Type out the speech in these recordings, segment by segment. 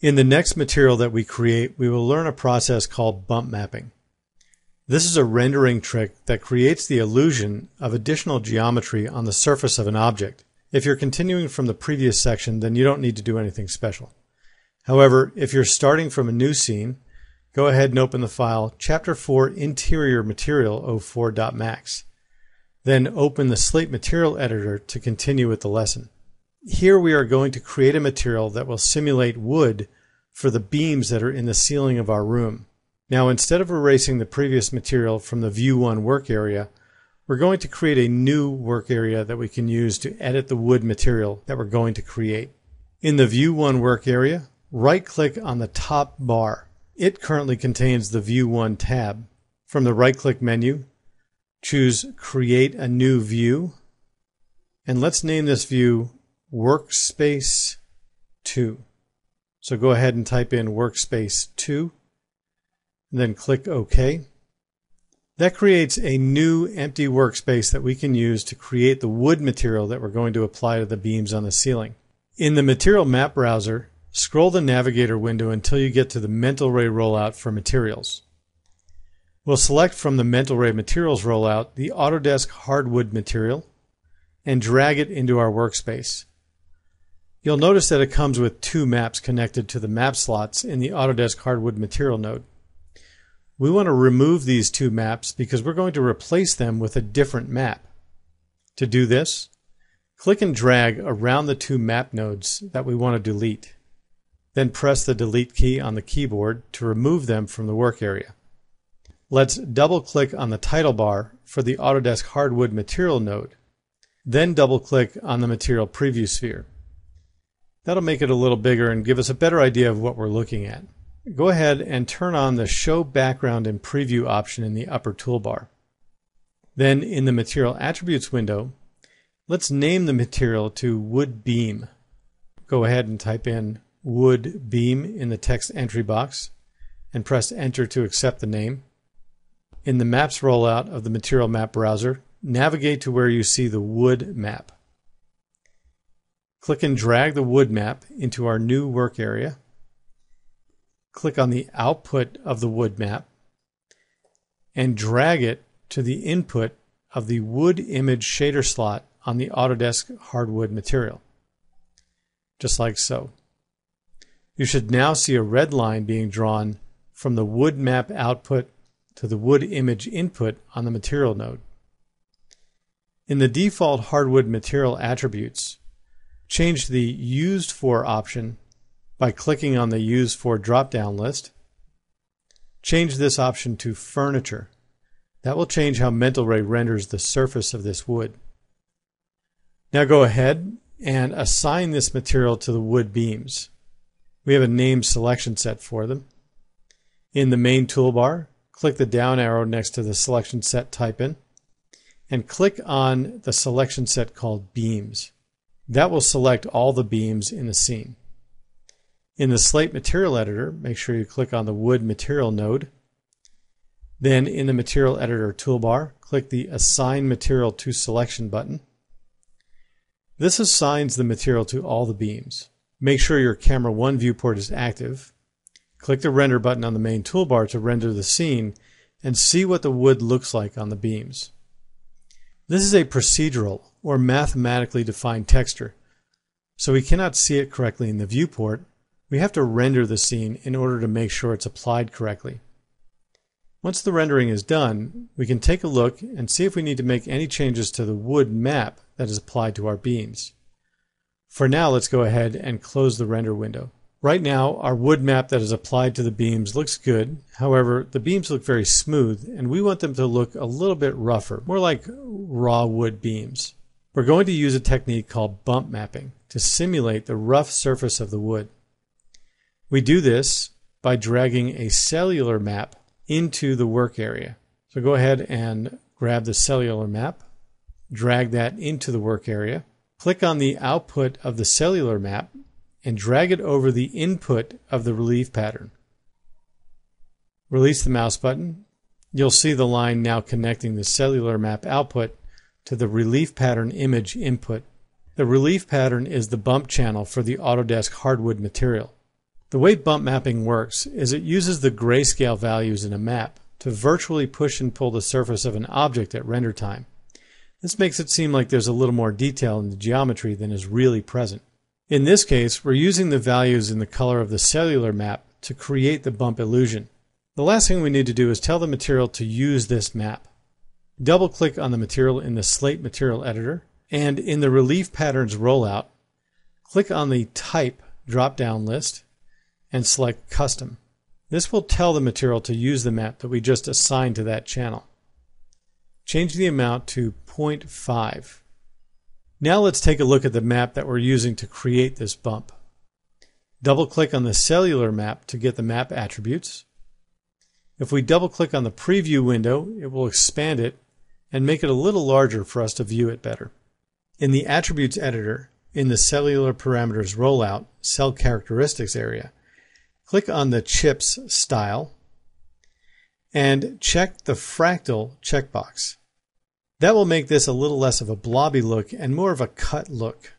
In the next material that we create, we will learn a process called bump mapping. This is a rendering trick that creates the illusion of additional geometry on the surface of an object. If you're continuing from the previous section, then you don't need to do anything special. However, if you're starting from a new scene, go ahead and open the file Chapter 4 Interior Material 04.max. Then open the Slate Material Editor to continue with the lesson. Here we are going to create a material that will simulate wood for the beams that are in the ceiling of our room. Now, instead of erasing the previous material from the View 1 work area, we're going to create a new work area that we can use to edit the wood material that we're going to create. In the View 1 work area, right-click on the top bar. It currently contains the View 1 tab. From the right-click menu, choose Create a New View, and let's name this view Workspace 2. So go ahead and type in Workspace 2 then click OK. That creates a new empty workspace that we can use to create the wood material that we're going to apply to the beams on the ceiling. In the Material Map browser, scroll the Navigator window until you get to the Mental Ray rollout for materials. We'll select from the Mental Ray Materials rollout the Autodesk hardwood material and drag it into our workspace. You'll notice that it comes with two maps connected to the map slots in the Autodesk hardwood material node. We want to remove these two maps because we're going to replace them with a different map. To do this, click and drag around the two map nodes that we want to delete. Then press the delete key on the keyboard to remove them from the work area. Let's double click on the title bar for the Autodesk Hardwood Material node. Then double click on the Material Preview sphere. That'll make it a little bigger and give us a better idea of what we're looking at go ahead and turn on the Show Background and Preview option in the upper toolbar. Then in the Material Attributes window, let's name the material to Wood Beam. Go ahead and type in Wood Beam in the text entry box and press Enter to accept the name. In the Maps rollout of the Material Map browser, navigate to where you see the Wood map. Click and drag the Wood map into our new work area click on the output of the wood map and drag it to the input of the wood image shader slot on the Autodesk hardwood material. Just like so. You should now see a red line being drawn from the wood map output to the wood image input on the material node. In the default hardwood material attributes, change the used for option by clicking on the Used For drop-down list. Change this option to Furniture. That will change how Mental Ray renders the surface of this wood. Now go ahead and assign this material to the wood beams. We have a named selection set for them. In the main toolbar, click the down arrow next to the selection set type in and click on the selection set called Beams. That will select all the beams in the scene. In the Slate Material Editor, make sure you click on the Wood Material node. Then in the Material Editor toolbar, click the Assign Material to Selection button. This assigns the material to all the beams. Make sure your Camera 1 viewport is active. Click the Render button on the main toolbar to render the scene and see what the wood looks like on the beams. This is a procedural or mathematically defined texture, so we cannot see it correctly in the viewport we have to render the scene in order to make sure it's applied correctly. Once the rendering is done, we can take a look and see if we need to make any changes to the wood map that is applied to our beams. For now, let's go ahead and close the render window. Right now, our wood map that is applied to the beams looks good. However, the beams look very smooth, and we want them to look a little bit rougher, more like raw wood beams. We're going to use a technique called bump mapping to simulate the rough surface of the wood. We do this by dragging a cellular map into the work area. So go ahead and grab the cellular map, drag that into the work area, click on the output of the cellular map, and drag it over the input of the relief pattern. Release the mouse button. You'll see the line now connecting the cellular map output to the relief pattern image input. The relief pattern is the bump channel for the Autodesk hardwood material. The way bump mapping works is it uses the grayscale values in a map to virtually push and pull the surface of an object at render time. This makes it seem like there's a little more detail in the geometry than is really present. In this case, we're using the values in the color of the cellular map to create the bump illusion. The last thing we need to do is tell the material to use this map. Double click on the material in the Slate Material Editor, and in the Relief Patterns rollout, click on the Type drop down list and select Custom. This will tell the material to use the map that we just assigned to that channel. Change the amount to 0.5. Now let's take a look at the map that we're using to create this bump. Double click on the cellular map to get the map attributes. If we double click on the preview window, it will expand it and make it a little larger for us to view it better. In the attributes editor, in the cellular parameters rollout cell characteristics area, click on the chips style and check the fractal checkbox. That will make this a little less of a blobby look and more of a cut look.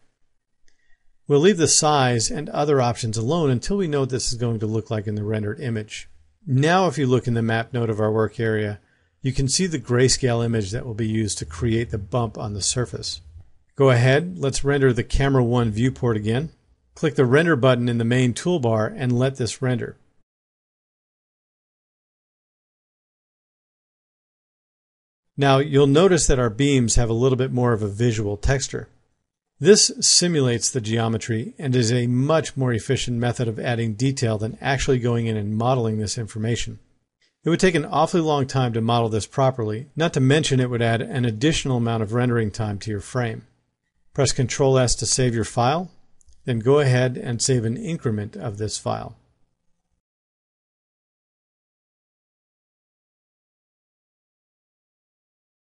We'll leave the size and other options alone until we know what this is going to look like in the rendered image. Now if you look in the map node of our work area, you can see the grayscale image that will be used to create the bump on the surface. Go ahead, let's render the camera 1 viewport again. Click the Render button in the main toolbar and let this render. Now you'll notice that our beams have a little bit more of a visual texture. This simulates the geometry and is a much more efficient method of adding detail than actually going in and modeling this information. It would take an awfully long time to model this properly, not to mention it would add an additional amount of rendering time to your frame. Press Ctrl S to save your file, then go ahead and save an increment of this file.